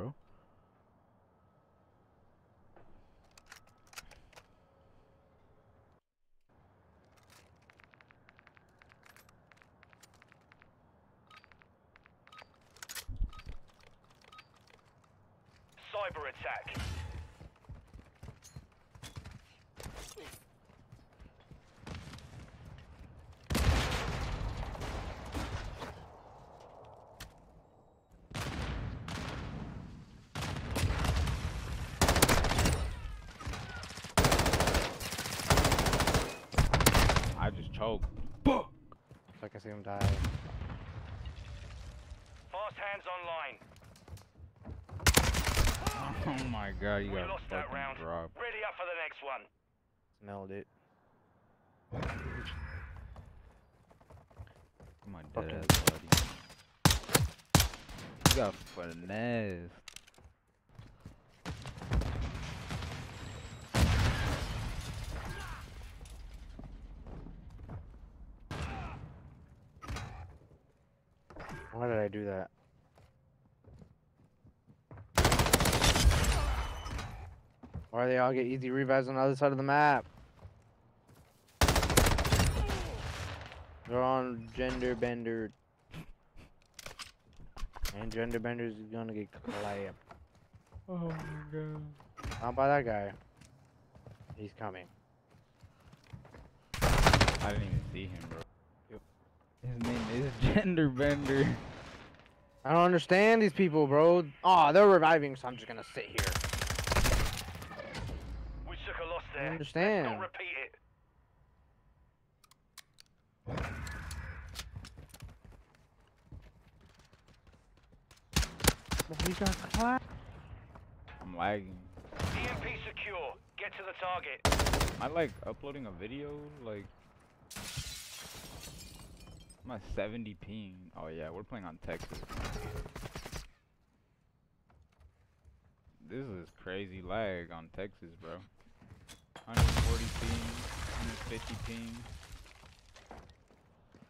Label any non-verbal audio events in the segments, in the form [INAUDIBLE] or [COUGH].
bro. Cyber attack. I just choked. Looks like I see him die. Fast hands online. [LAUGHS] Oh my god, you we got lost that fucking round. dropped. Ready up for the next one. Smelled it. My dead ass buddy. You got finesse. Why did I do that? Why they all get easy revives on the other side of the map? They're on gender bender. And gender benders is gonna get clapped. Oh my god. Not by that guy. He's coming. I didn't even see him, bro. His name is [LAUGHS] Gender Bender. I don't understand these people, bro. Oh, they're reviving, so I'm just gonna sit here. We took a loss I there. understand. Let's not repeat it. But he got clapped. I'm lagging. EMP secure. Get to the target. I like uploading a video, like. I'm at 70 ping. Oh yeah, we're playing on Texas. This is crazy lag on Texas, bro. 140 ping, 150 ping.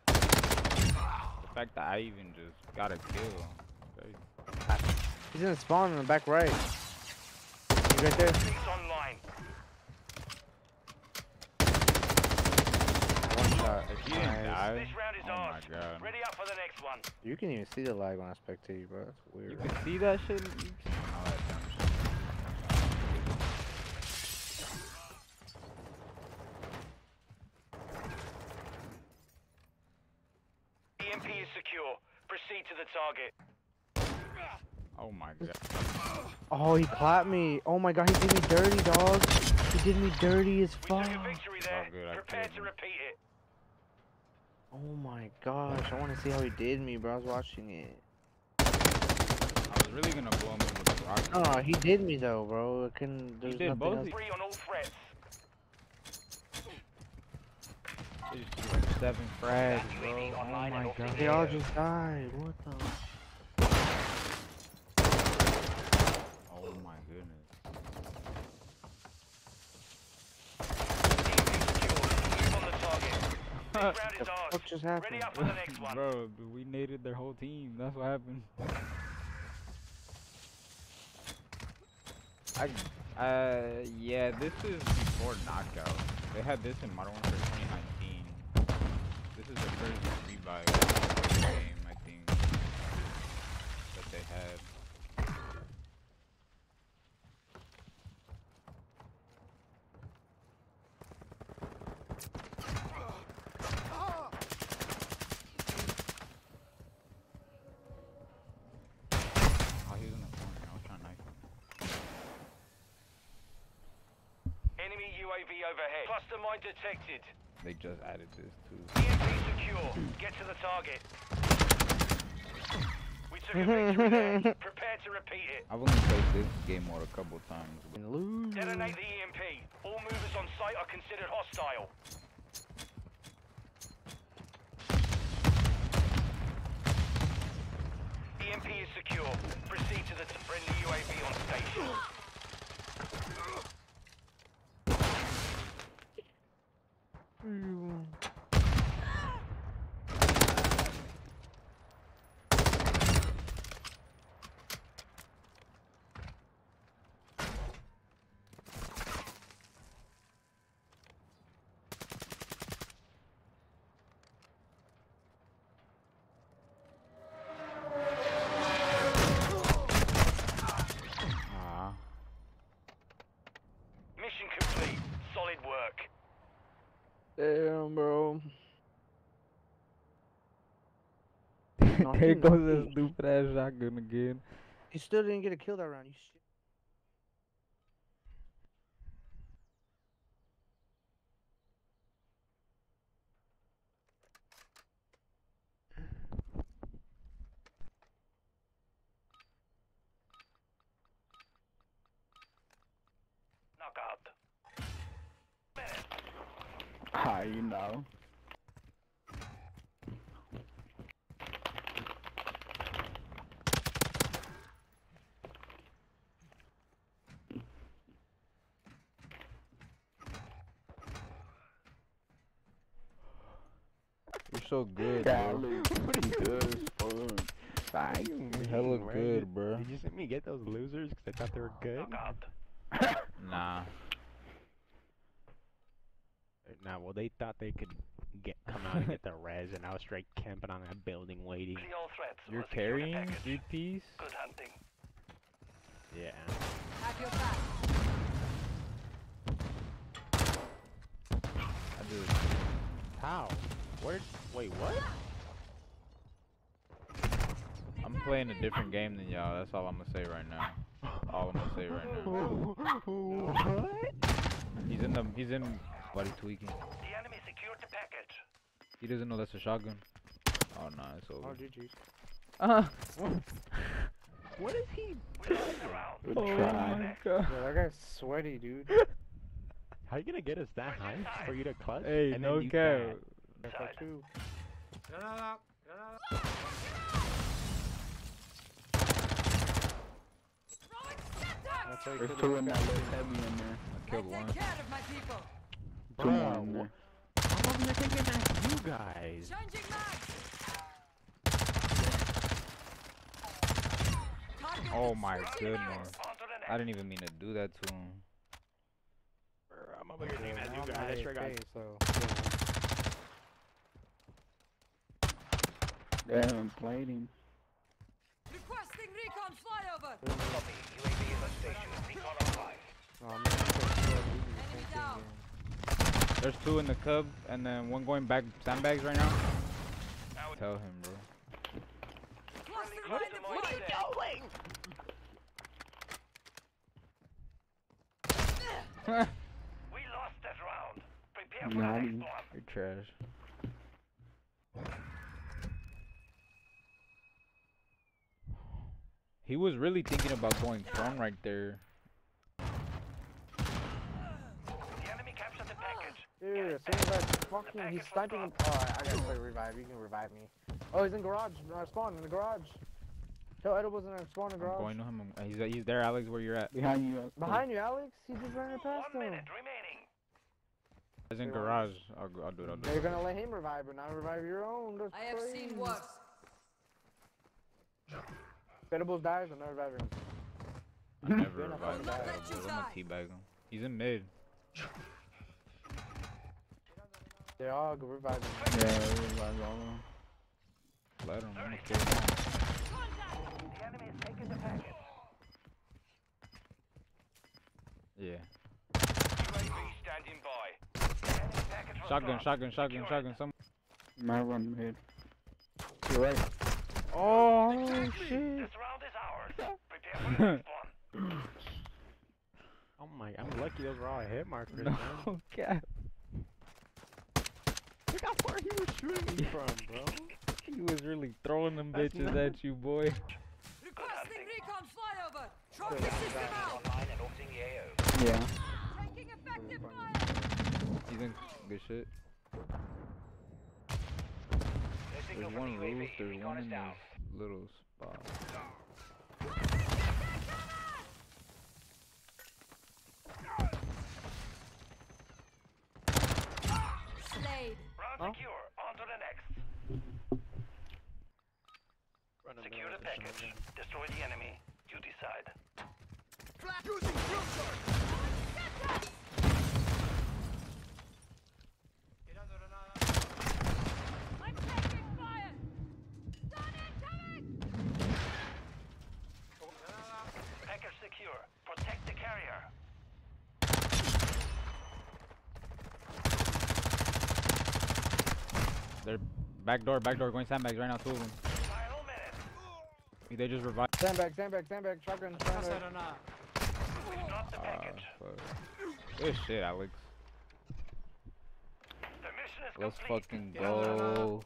The fact that I even just got a kill. Crazy. He's in the spawn in the back right. He's right there. Six online. One shot. If you didn't die, This round is oh ours. my god. Ready up for the next one. You can even see the lag when I spectate you, bro. That's You weird. can see that shit? You can- Oh, that shit. EMP is secure. Proceed to the target. Oh my god. Oh, he clapped me. Oh my god, he did me dirty, dog. He did me dirty as fuck. We fuck. took a victory there. good, Prepare to repeat it. Oh my gosh, I want to see how he did me, bro. I was watching it. I was really gonna blow him up with a rocket. Oh, he did me though, bro. I couldn't. There's did nothing both else. of Free on all threats. They just threw like seven frags, bro. Oh my god. They all just died. What the? Oh my goodness. EMP secure. Move on the target. [LAUGHS] Round is The ours. fuck just happened? Ready up for the next one. [LAUGHS] Bro, dude, we naded their whole team. That's what happened. [LAUGHS] I, uh, yeah, this is before knockout. They had this in Modern Warfare 2019. This is the first revive game, I think, that they had. Oh, he was in the corner. I was trying to knife him. Enemy UAV overhead. Cluster mine detected. They just added this too. EMP secure. Get to the target. We took a victory [LAUGHS] there. Prepare to repeat it. I've only played this game mode a couple times. but- And lose. Detonate the EMP. All movers on site are considered hostile. EMP is secure. Proceed to the friendly UAV on station. see. No, there he goes knocked that me. stupid ass shotgun again. He still didn't get a kill that round. You shit. Knockout. How you know? So good, bro. Golly, [LAUGHS] pretty good as fuck. Thank You're hella bro? good, bro. Did you see me get those losers? Cause I thought they were good. Oh, Knockout. [LAUGHS] Nah. Uh, nah, well they thought they could get come out and get the res, and I was straight camping on that building waiting. Clear all threats. You're or secure the carrying package. three piece? Good hunting. Yeah. Have your back. I just How? Where? Wait, what? I'm playing a different game than y'all. That's all I'm gonna say right now. All I'm gonna say right now. what? He's in the. He's in. Body tweaking. The enemy secured the package. He doesn't know that's a shotgun. Oh no, it's over. Oh, over. GG. Uh, [LAUGHS] What is he? We lost the round. Good oh try. my god. Yeah, that guy's sweaty, dude. [LAUGHS] How you gonna get us that high for you to clutch? Hey, and no then you cap. can't? That's like two. That's how you There's kill two in that little heavy in there. I killed one. take care of my people. Two more Bruh, in there. How you're thinking that's you guys? Changing mags. Oh my goodness. On to the next. I didn't even mean to do that to him. Bruh, I'm over here thinking Yeah, that's now you I'm guys. not I swear to God. AFK, so. Damn, I'm playing him. Requesting recon flyover. Copy. UAV is on station. Recon online. Man, that's so slow, dude. Enemy down. There's two in the cub, and then one going back sandbags right now. Now Tell him, bro. Cluster What mine is the deployed. mindset? [LAUGHS] We lost that round. Prepare for the next one. You're trash. He was really thinking about going strong right there. The enemy captured the package. Dude, as soon as I fucking, he's sniping him. Oh, I I gotta play revive. You can revive me. Oh, he's in garage. Uh, spawn in the garage. Tell Edibles in the spawn in the I'm garage. going to him. I'm- He's he's there, Alex. Where you're at? Behind you. uh, Behind you, Alex. He just ran it past One him. minute remaining. He's in garage. I'll, I'll do it. I'll do They're it. gonna let him revive, but not revive your own. That's I have crazy. seen worse. If dies, I'm not reviving him. I never You're revive gonna that. let you I'm gonna teabag him. He's in mid. They're all go revive him. Yeah, revive all of them. Let him. I'm gonna kill him. The enemy is taking the package. Yeah. UAV standing by. Enemy package was Shotgun, shotgun, shotgun, shotgun. Some. My run mid. You're right. Oh shit. round is ours. [LAUGHS] Prepare for the next one. Oh my! I'm lucky those were all hit markers, man. [LAUGHS] No cap. Look how far he was shooting me from, bro. He was really throwing them That's bitches nuts. at you, boy. Requesting recon flyover. Trophy system out. Online and orbiting the AO. Yeah. Taking effective fire. He's in good shit. No There's signal from one the roof. There's one is in down. this little spot. Slade. Round secure. On to the next. Secure the package. Destroy the enemy. You decide. I'm taking fire. Stun incoming. Package secure. Protect the carrier. They're back door, back door, going sandbags right now. Two of them. They just revived. Sandbag, sandbag, sandbag, shotgun, sandbag. We've the Uh, package. fuck. Good shit, Alex. The mission is Let's complete. fucking go.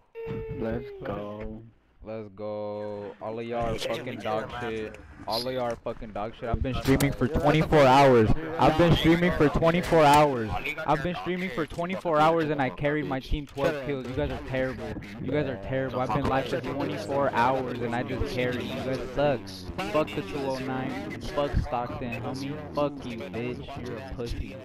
Let's go. Let's go. All of y'all are fucking dog shit. All of y'all are fucking dog shit. I've been streaming for 24 hours. I've been streaming for 24 hours. I've been streaming for 24 hours and I carried my team 12 kills. You guys are terrible. You guys are terrible. I've been live for 24 hours and I just carried. You guys suck. Fuck the 209. Fuck Stockton, homie. Fuck you, bitch. You're a pussy.